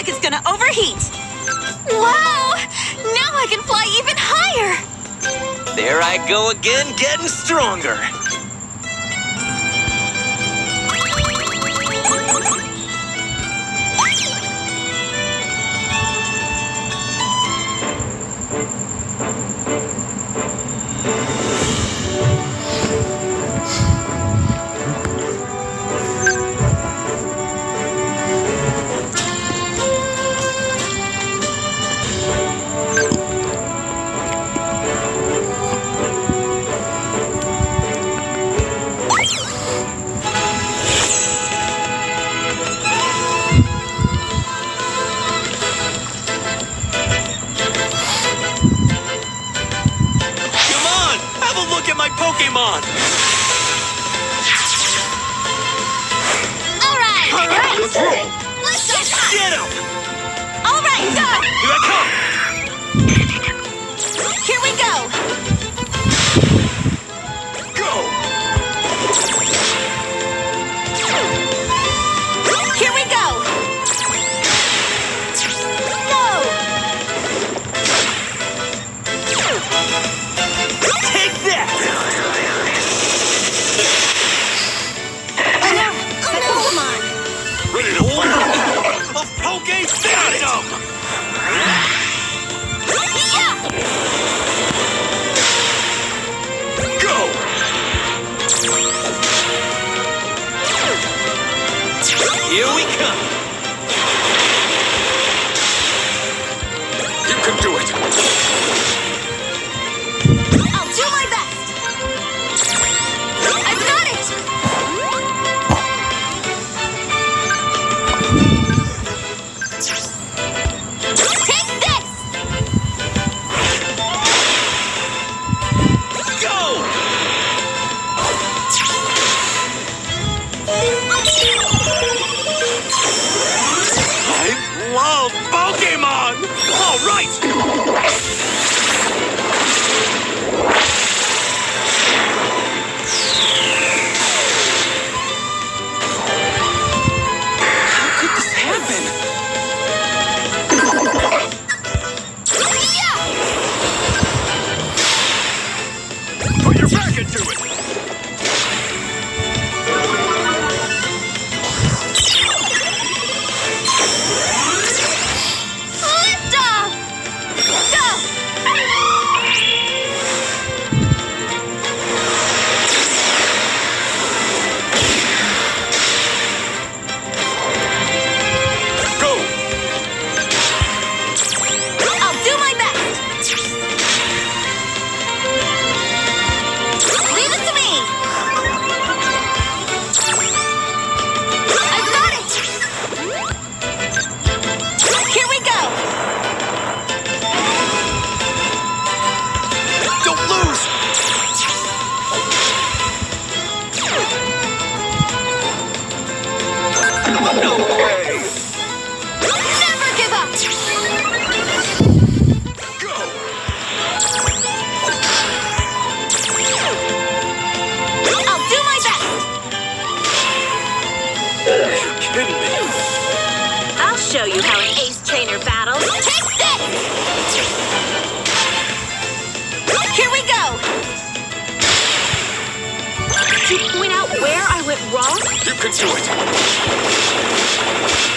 like it's gonna overheat. Wow! Now I can fly even higher! There I go again, getting stronger. Thank you.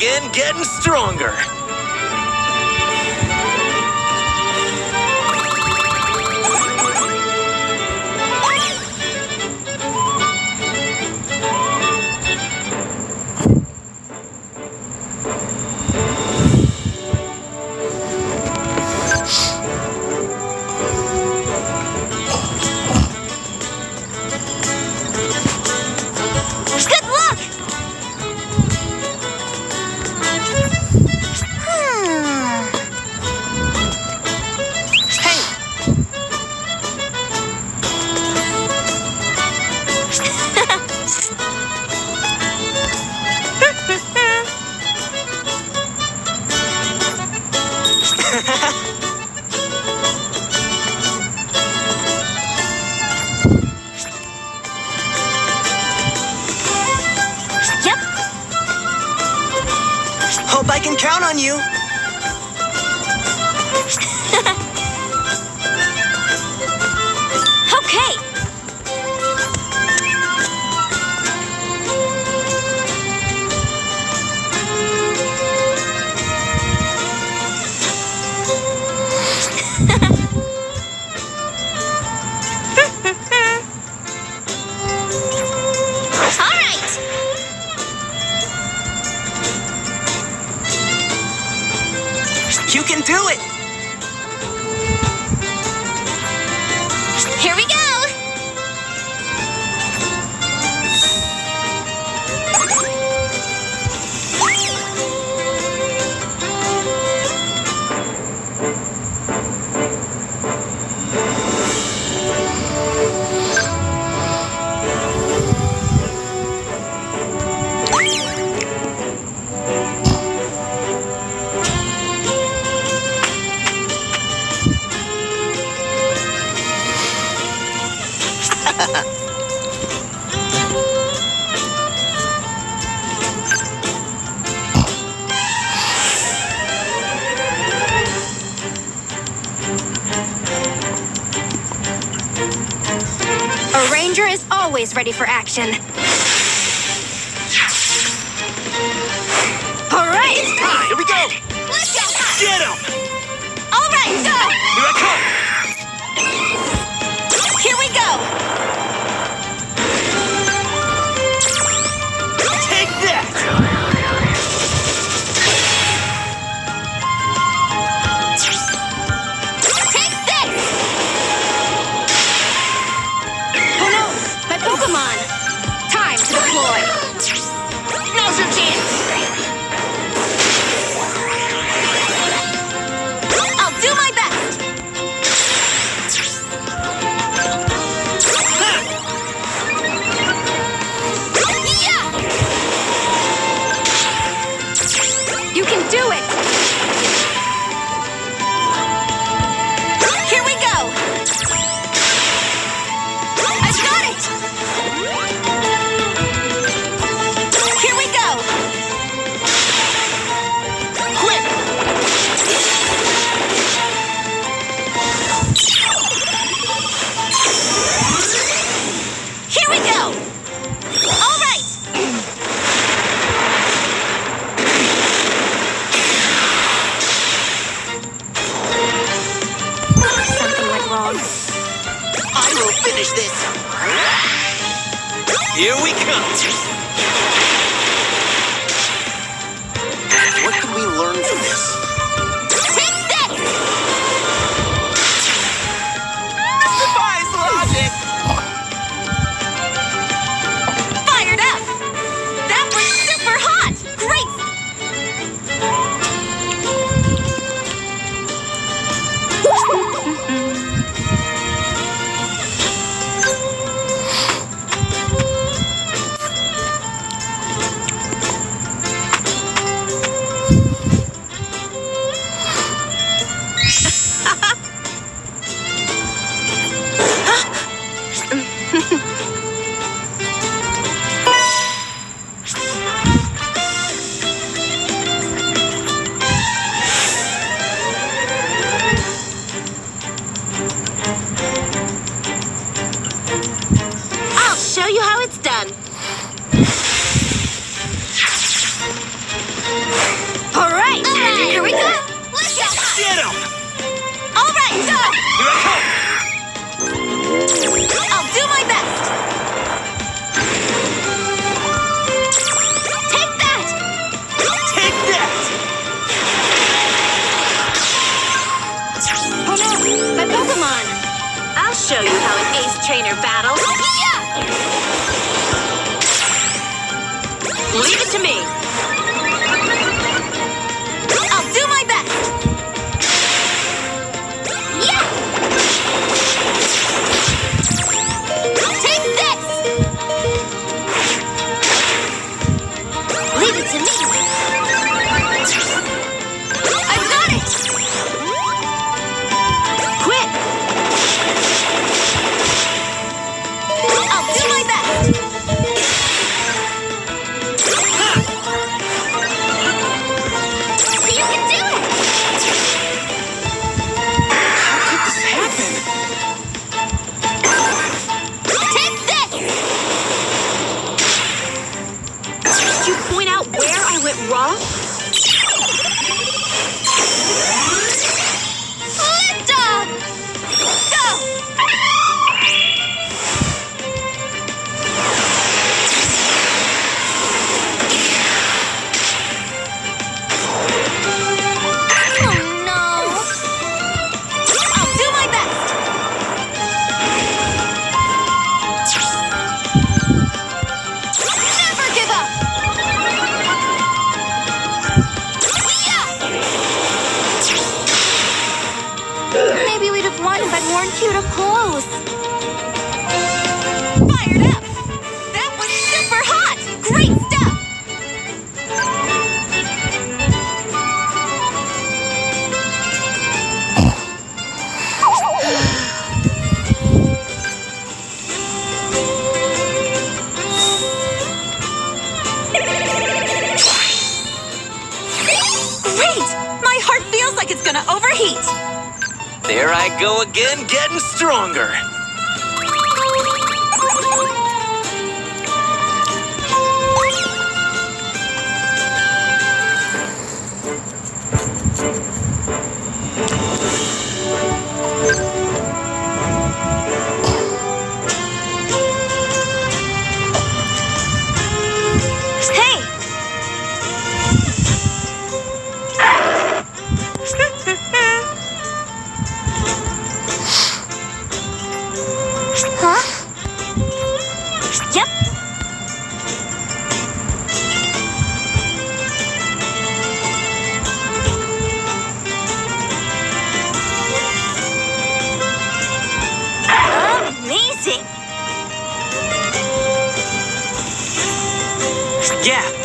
Again, getting stronger. A ranger is always ready for action. All right! All right here we go! Let's go! Get him! Great! There I go again, getting stronger. Yeah.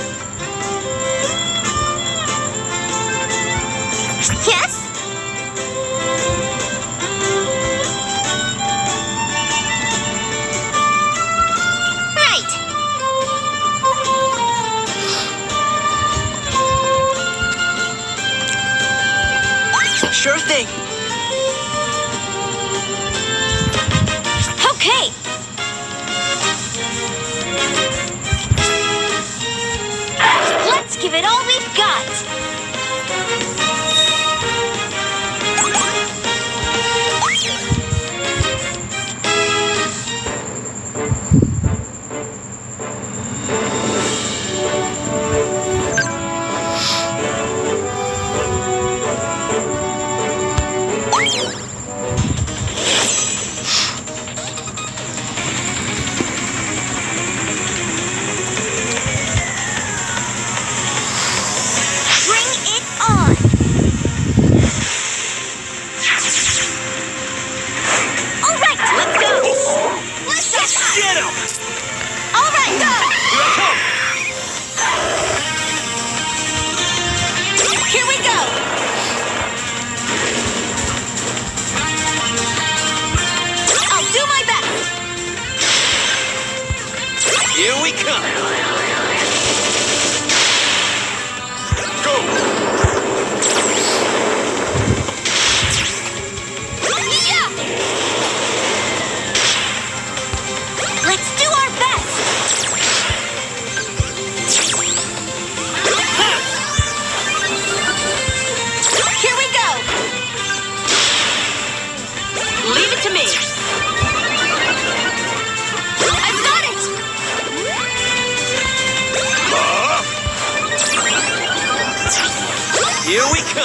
No.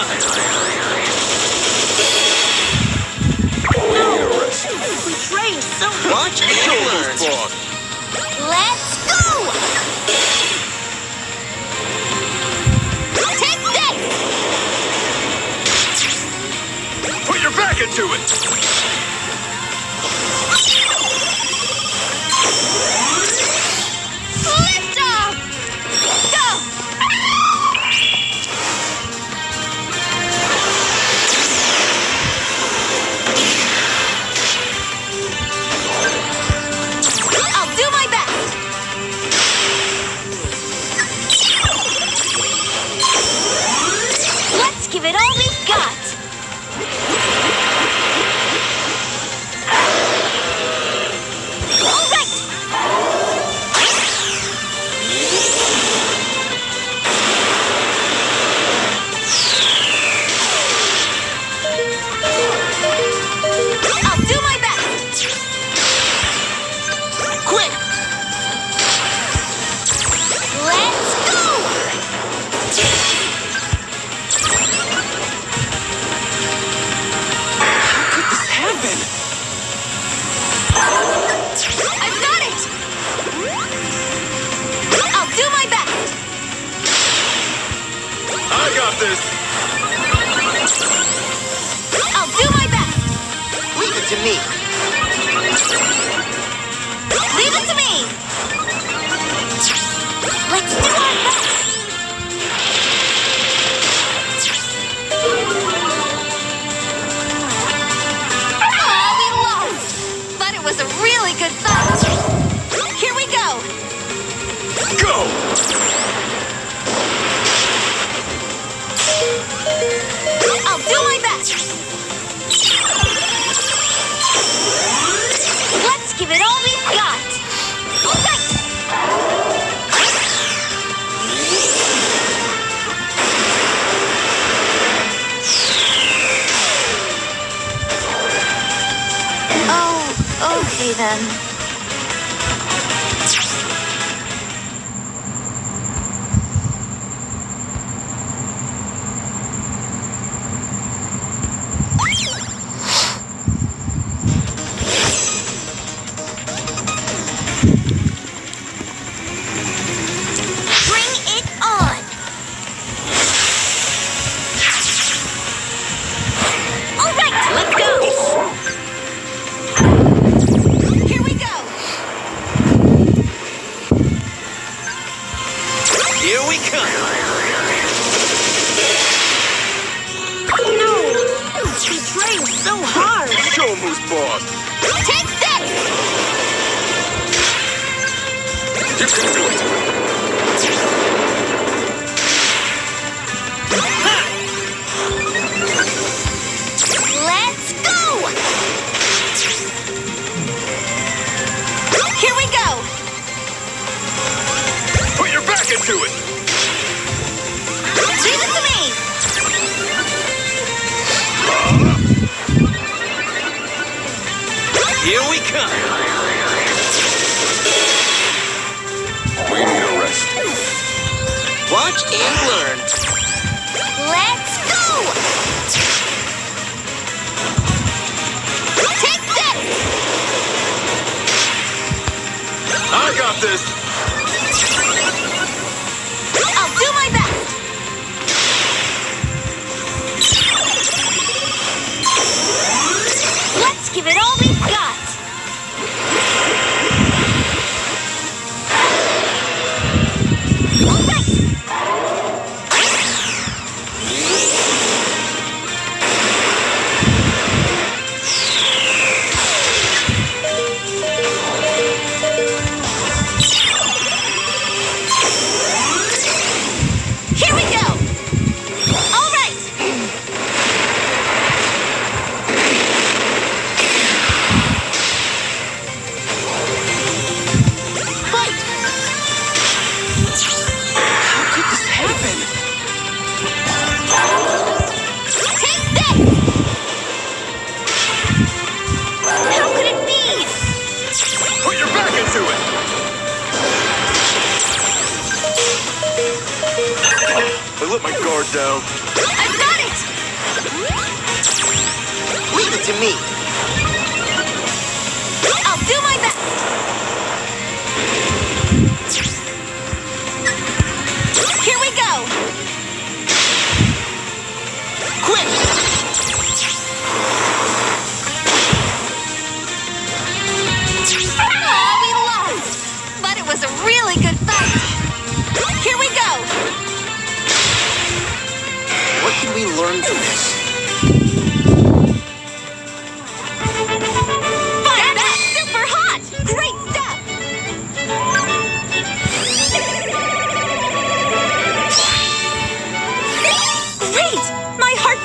We trained so much. Shoulders block. Let's go. Take this. Put your back into it. I'll do my best! Let's give it all we've got! Oh, okay then. Here we come. No! Betraying so hard! Show 'em who's boss. Take this! You can do it. Let's go! Here we go! Put your back into it. Come. We need a rest. Watch and learn. Let's go! Take this! I got this. I let my guard down. I've got it! Leave it to me. I'll do my best! Here we go! Quick! Ah, we lost! But it was a really good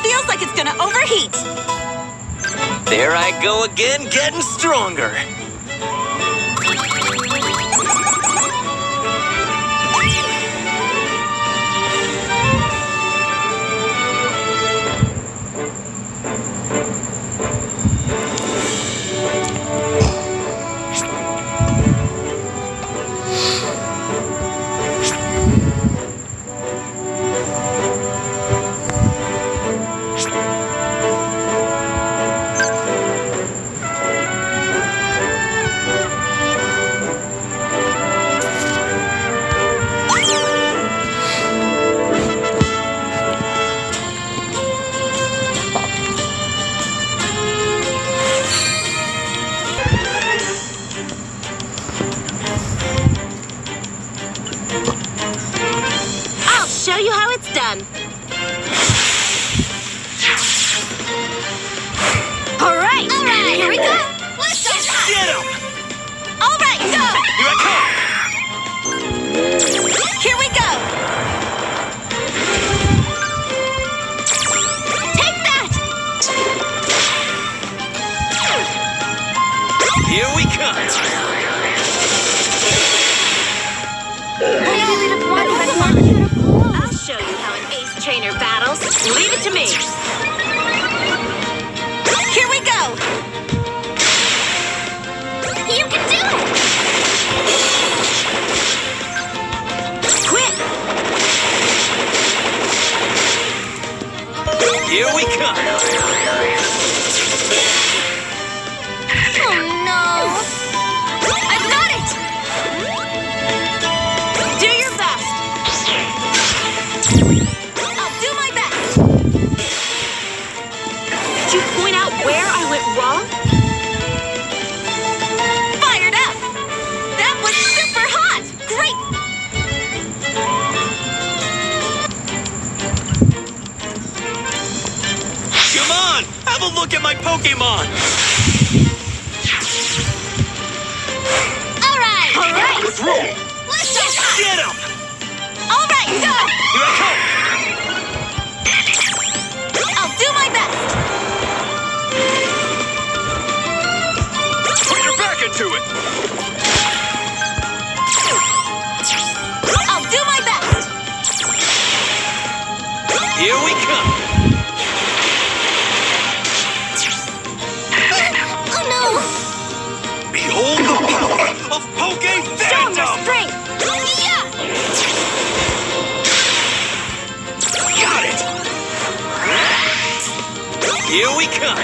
feels like it's gonna overheat! There I go again, getting stronger. face. a look at my Pokemon! Alright! Alright! Let's roll! Let's up! Get! Alright, go! Here I come! I'll do my best! Put your back into it! I'll do my best! Here we come! Here we come.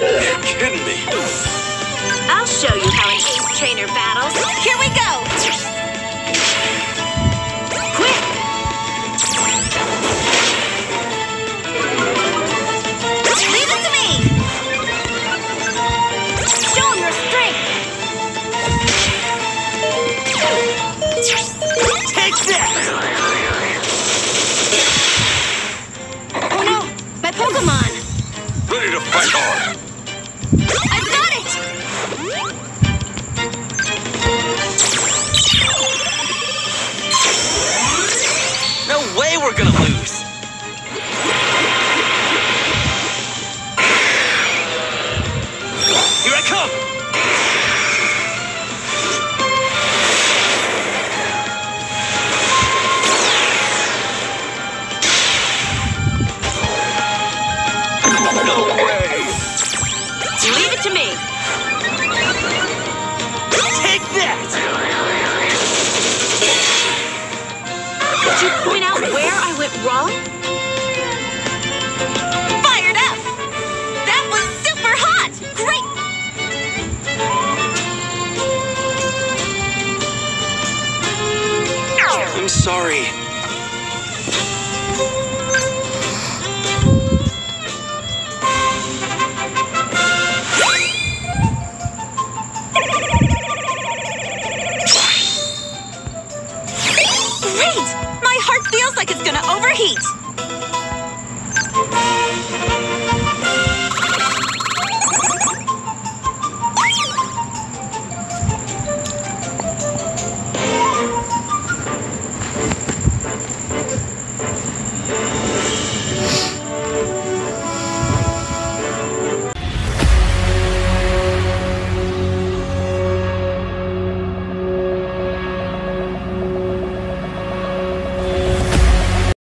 You're kidding me. I'll show you how an ace trainer battles. Here we go. where I went wrong? Fired up! That was super hot! Great! I'm sorry. Pete.